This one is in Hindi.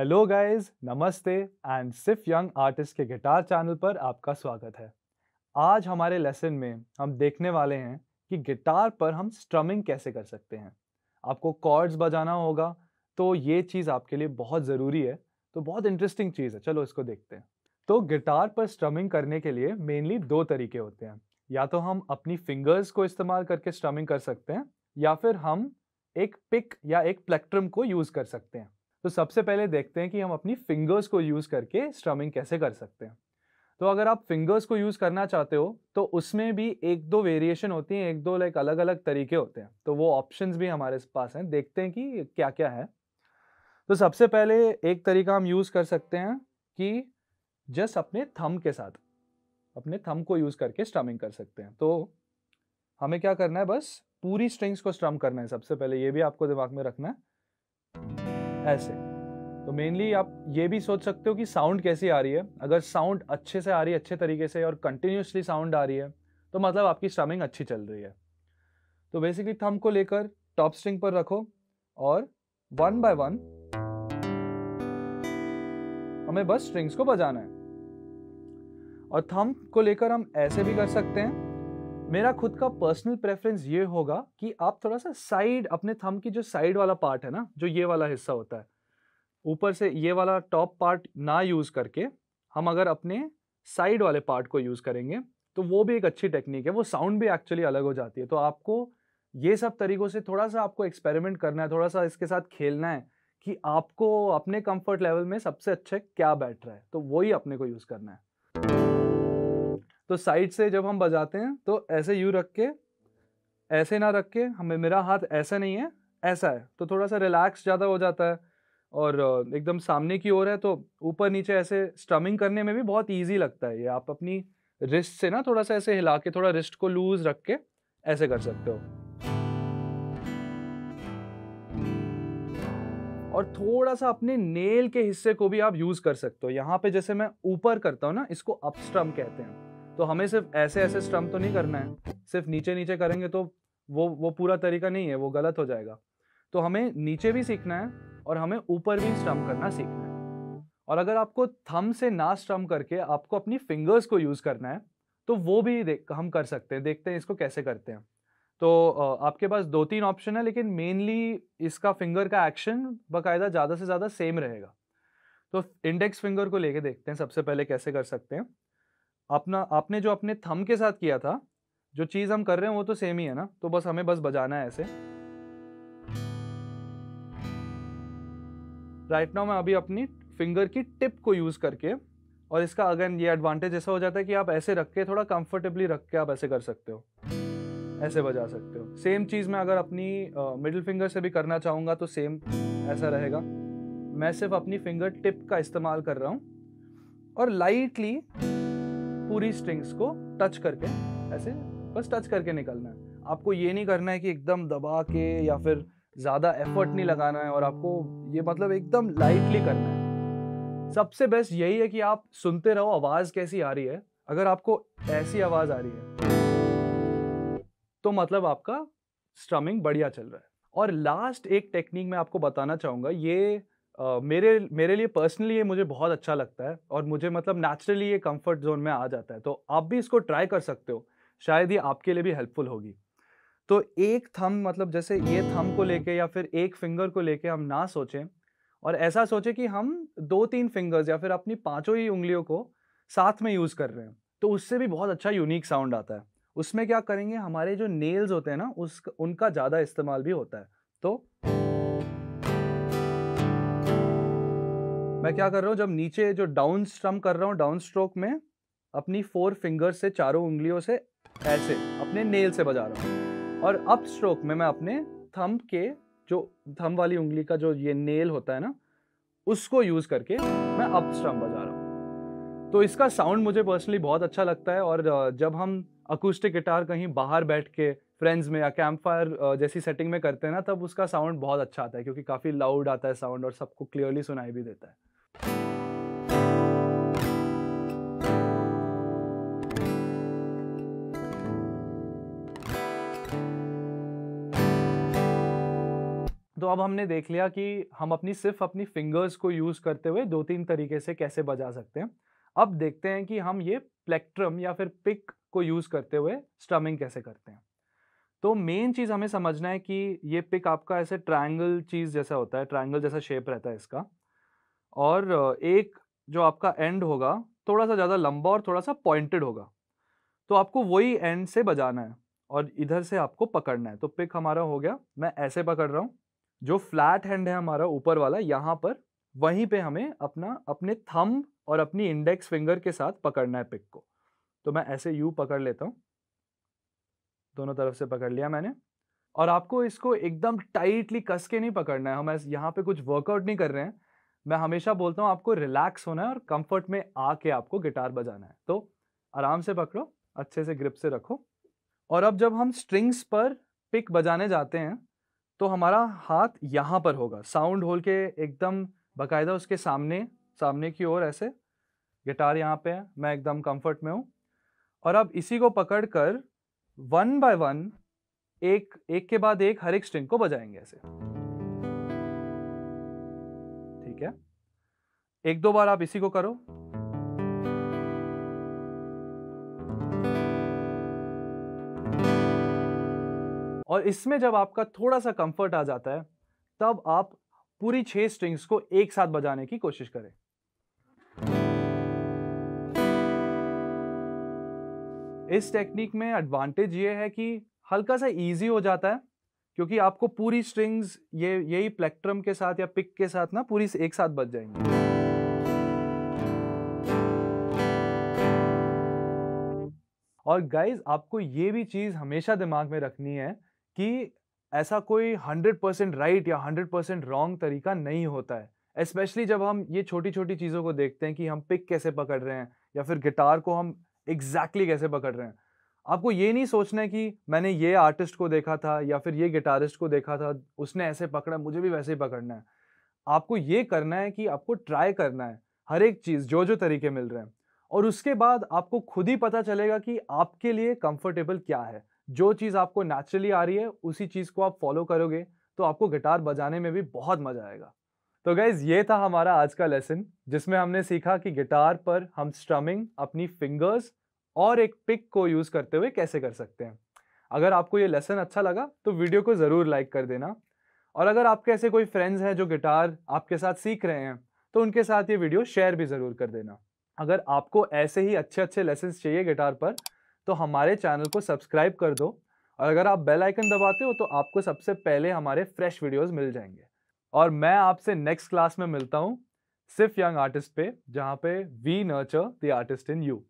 हेलो गाइस नमस्ते. एंड सिर्फ़ यंग आर्टिस्ट के गिटार चैनल पर आपका स्वागत है। आज हमारे लेसन में हम देखने वाले हैं कि गिटार पर हम स्ट्रमिंग कैसे कर सकते हैं। आपको कॉर्ड्स बजाना होगा तो ये चीज़ आपके लिए बहुत ज़रूरी है। तो बहुत इंटरेस्टिंग चीज़ है। चलो इसको देखते हैं। तो गिटार पर स्ट्रमिंग करने के लिए मेनली दो तरीके होते हैं। या तो हम अपनी फिंगर्स को इस्तेमाल करके स्ट्रमिंग कर सकते हैं, या फिर हम एक पिक या एक प्लेक्ट्रम को यूज़ कर सकते हैं। तो सबसे पहले देखते हैं कि हम अपनी फिंगर्स को यूज़ करके स्ट्रमिंग कैसे कर सकते हैं। तो अगर आप फिंगर्स को यूज़ करना चाहते हो तो उसमें भी एक दो वेरिएशन होती हैं, एक दो लाइक अलग अलग तरीके होते हैं। तो वो ऑप्शंस भी हमारे पास हैं। देखते हैं कि क्या क्या है। तो सबसे पहले एक तरीका हम यूज़ कर सकते हैं कि जस्ट अपने थम के साथ, अपने थम को यूज़ करके स्ट्रमिंग कर सकते हैं। तो हमें क्या करना है, बस पूरी स्ट्रिंग्स को स्ट्रम करना है सबसे पहले। ये भी आपको दिमाग में रखना है। ऐसे। तो मेनली आप ये भी सोच सकते हो कि साउंड कैसी आ रही है। अगर साउंड अच्छे से आ रही है, अच्छे तरीके से और कंटिन्यूसली साउंड आ रही है तो मतलब आपकी स्ट्रमिंग अच्छी चल रही है। तो बेसिकली थम को लेकर टॉप स्ट्रिंग पर रखो और वन बाय वन हमें बस स्ट्रिंग्स को बजाना है। और थम को लेकर हम ऐसे भी कर सकते हैं मेरा खुद का पर्सनल प्रेफरेंस ये होगा कि आप थोड़ा सा साइड अपने थम की जो साइड वाला पार्ट है ना, जो ये वाला हिस्सा होता है, ऊपर से ये वाला टॉप पार्ट ना यूज़ करके हम अगर अपने साइड वाले पार्ट को यूज़ करेंगे तो वो भी एक अच्छी टेक्निक है, वो साउंड भी एक्चुअली अलग हो जाती है। तो आपको ये सब तरीकों से थोड़ा सा आपको एक्सपेरिमेंट करना है, थोड़ा सा इसके साथ खेलना है कि आपको अपने कंफर्ट लेवल में सबसे अच्छा क्या बैठ रहा है तो वही अपने को यूज़ करना है। तो साइड से जब हम बजाते हैं तो ऐसे यू रख के, ऐसे ना रख के, हमें मेरा हाथ ऐसा नहीं है, ऐसा है। तो थोड़ा सा रिलैक्स ज़्यादा हो जाता है और एकदम सामने की ओर है तो ऊपर नीचे ऐसे स्ट्रमिंग करने में भी बहुत ईजी लगता है। ये आप अपनी रिस्ट से ना थोड़ा सा ऐसे हिला के, थोड़ा रिस्ट को लूज रख के ऐसे कर सकते हो। और थोड़ा सा अपने नेल के हिस्से को भी आप यूज़ कर सकते हो। यहाँ पे जैसे मैं ऊपर करता हूँ ना, इसको अपस्ट्रम कहते हैं। तो हमें सिर्फ़ ऐसे ऐसे स्ट्रम तो नहीं करना है। सिर्फ़ नीचे नीचे करेंगे तो वो वो पूरा तरीका नहीं है, वो गलत हो जाएगा। तो हमें नीचे भी सीखना है और हमें ऊपर भी स्ट्रम करना सीखना है। और अगर आपको थम से ना स्ट्रम करके आपको अपनी फिंगर्स को यूज़ करना है तो वो भी देख, हम कर सकते हैं, देखते हैं इसको कैसे करते हैं। तो आपके पास दो तीन ऑप्शन है, लेकिन मेनली इसका फिंगर का एक्शन बाकायदा ज़्यादा से ज़्यादा सेम रहेगा। तो इंडेक्स फिंगर को लेके देखते हैं सबसे पहले कैसे कर सकते हैं। अपना आपने जो अपने थम के साथ किया था जो चीज़ हम कर रहे हैं वो तो सेम ही है ना? तो बस हमें बस बजाना है ऐसे। राइट नाउ मैं अभी अपनी फिंगर की टिप को यूज़ करके और इसका अगेन ये एडवांटेज ऐसा हो जाता है कि आप ऐसे रख के थोड़ा कंफर्टेबली रख के आप ऐसे कर सकते हो। ऐसे बजा सकते हो। सेम चीज़ मैं अगर अपनी मिडिल uh, फिंगर से भी करना चाहूँगा तो सेम ऐसा रहेगा। मैं सिर्फ़ अपनी फिंगर टिप का इस्तेमाल कर रहा हूँ। और लाइटली पूरी स्ट्रिंग्स को टच करके, ऐसे बस टच करके निकलना है। आपको ये नहीं करना है कि एकदम दबा के या फिर ज़्यादा एफर्ट नहीं लगाना है और आपको ये मतलब एकदम लाइटली करना है। सबसे बेस्ट यही है कि आप सुनते रहो, आवाज़ कैसी आ रही है। अगर आपको ऐसी आवाज़ आ रही है तो मतलब आपका स्ट्रमिंग बढ़िया चल रहा है। और लास्ट एक टेक्निक मैं आपको बताना चाहूँगा, ये मेरे मेरे लिए पर्सनली ये मुझे बहुत अच्छा लगता है और मुझे मतलब नेचुरली ये कंफर्ट जोन में आ जाता है। तो आप भी इसको ट्राई कर सकते हो। शायद ये आपके लिए भी हेल्पफुल होगी। तो एक थम मतलब जैसे ये थम को लेके या फिर एक फिंगर को लेके हम ना सोचें और ऐसा सोचें कि हम दो तीन फिंगर्स या फिर अपनी पाँचों ही उंगलियों को साथ में यूज़ कर रहे हैं तो उससे भी बहुत अच्छा यूनिक साउंड आता है। उसमें क्या करेंगे? हमारे जो नेल्स होते हैं ना उस उनका ज़्यादा इस्तेमाल भी होता है। तो मैं क्या कर रहा हूँ, जब नीचे जो डाउन स्ट्रम कर रहा हूँ डाउन स्ट्रोक में, अपनी फोर फिंगर से, चारों उंगलियों से, ऐसे, अपने नेल से बजा रहा हूँ। और अप स्ट्रोक में मैं अपने थम के जो थम वाली उंगली का जो ये नेल होता है ना, उसको यूज़ करके मैं अप स्ट्रम बजा रहा हूँ। तो इसका साउंड मुझे पर्सनली बहुत अच्छा लगता है और जब हम अकूस्टिक गिटार कहीं बाहर बैठ के फ्रेंड्स में या कैंप फायर जैसी सेटिंग में करते हैं ना, तब उसका साउंड बहुत अच्छा आता है, क्योंकि काफ़ी लाउड आता है साउंड और सबको क्लियरली सुनाई भी देता है। तो अब हमने देख लिया कि हम अपनी, सिर्फ़ अपनी फिंगर्स को यूज़ करते हुए दो तीन तरीके से कैसे बजा सकते हैं। अब देखते हैं कि हम ये प्लेक्ट्रम या फिर पिक को यूज़ करते हुए स्ट्रमिंग कैसे करते हैं। तो मेन चीज़ हमें समझना है कि ये पिक आपका ऐसे ट्रायंगल चीज़ जैसा होता है ट्रायंगल जैसा शेप रहता है इसका। और एक जो आपका एंड होगा थोड़ा सा ज़्यादा लंबा और थोड़ा सा पॉइंटेड होगा। तो आपको वही एंड से बजाना है और इधर से आपको पकड़ना है। तो पिक हमारा हो गया, मैं ऐसे पकड़ रहा हूँ। जो फ्लैट हैंड है हमारा, ऊपर वाला, यहाँ पर, वहीं पे हमें अपना, अपने थंब और अपनी इंडेक्स फिंगर के साथ पकड़ना है पिक को। तो मैं ऐसे यू पकड़ लेता हूँ। दोनों तरफ़ से पकड़ लिया मैंने। और आपको इसको एकदम टाइटली कस के नहीं पकड़ना है। हम यहाँ पे कुछ वर्कआउट नहीं कर रहे हैं। मैं हमेशा बोलता हूँ, आपको रिलैक्स होना है और कंफर्ट में आके आपको गिटार बजाना है। तो आराम से पकड़ो, अच्छे से ग्रिप से रखो। और अब जब हम स्ट्रिंग्स पर पिक बजाने जाते हैं तो हमारा हाथ यहाँ पर होगा। साउंड होल के एकदम बाकायदा उसके सामने सामने की ओर ऐसे। गिटार यहाँ पे है, मैं एकदम कंफर्ट में हूँ। और अब इसी को पकड़ कर वन बाय वन, एक एक के बाद एक हर एक स्ट्रिंग को बजाएँगे ऐसे। ठीक है? एक दो बार आप इसी को करो। और इसमें जब आपका थोड़ा सा कंफर्ट आ जाता है, तब आप पूरी छह स्ट्रिंग्स को एक साथ बजाने की कोशिश करें। इस टेक्निक में एडवांटेज ये है कि हल्का सा इजी हो जाता है, क्योंकि आपको पूरी स्ट्रिंग्स ये, यही प्लेक्ट्रम के साथ या पिक के साथ ना पूरी एक साथ बच जाएँगी। और गाइज़ आपको ये भी चीज़ हमेशा दिमाग में रखनी है कि ऐसा कोई 100% राइट या 100% रॉन्ग तरीका नहीं होता है। स्पेशली जब हम ये छोटी छोटी चीज़ों को देखते हैं कि हम पिक कैसे पकड़ रहे हैं या फिर गिटार को हम एग्जैक्टली exactly कैसे पकड़ रहे हैं। आपको ये नहीं सोचना है कि मैंने ये आर्टिस्ट को देखा था या फिर ये गिटारिस्ट को देखा था, उसने ऐसे पकड़ा, मुझे भी वैसे ही पकड़ना है। आपको ये करना है कि आपको ट्राई करना है, हर एक चीज़ जो जो तरीके मिल रहे हैं। और उसके बाद आपको खुद ही पता चलेगा कि आपके लिए कंफर्टेबल क्या है। जो चीज़ आपको नेचुरली आ रही है, उसी चीज़ को आप फॉलो करोगे तो आपको गिटार बजाने में भी बहुत मज़ा आएगा। तो गैज़ ये था हमारा आज का लेसन जिसमें हमने सीखा कि गिटार पर हम स्ट्रमिंग अपनी फिंगर्स और एक पिक को यूज़ करते हुए कैसे कर सकते हैं। अगर आपको ये लेसन अच्छा लगा तो वीडियो को ज़रूर लाइक कर देना। और अगर आपके ऐसे कोई फ्रेंड्स हैं जो गिटार आपके साथ सीख रहे हैं तो उनके साथ ये वीडियो शेयर भी ज़रूर कर देना। अगर आपको ऐसे ही अच्छे अच्छे लेसन चाहिए गिटार पर तो हमारे चैनल को सब्सक्राइब कर दो। और अगर आप बेल आइकन दबाते हो तो आपको सबसे पहले हमारे फ्रेश वीडियोस मिल जाएँगे। और मैं आपसे नेक्स्ट क्लास में मिलता हूँ, सिर्फ़ यंग आर्टिस्ट पे, जहाँ पे we nurture the artist in you